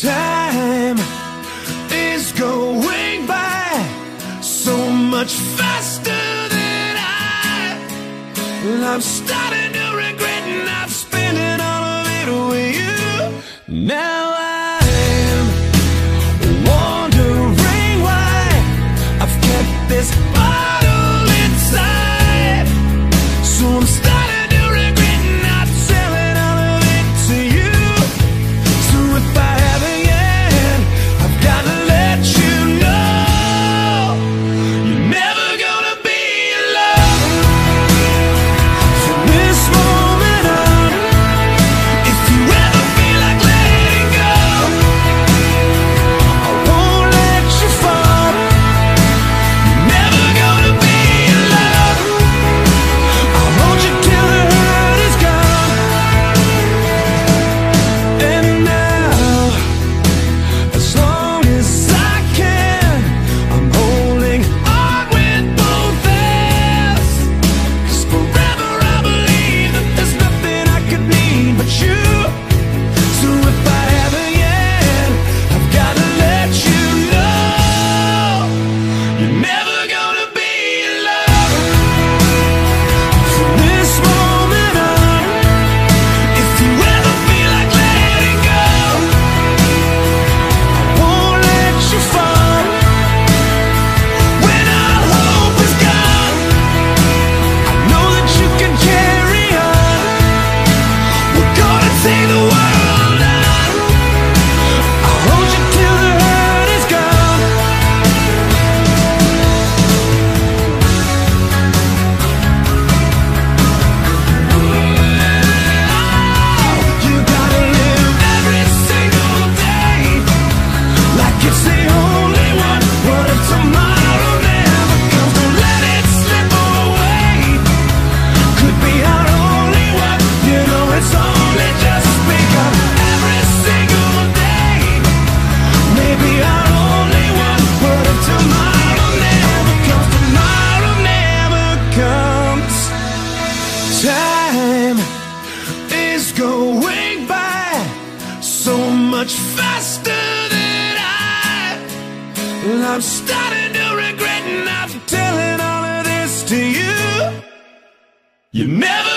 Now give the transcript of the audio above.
Time is going by so much faster than I. I'm starting to regret not spending all of it with you. Now I am wondering why I've kept this. going by so much faster than I. And I'm starting to regret not telling all of this to you. You never.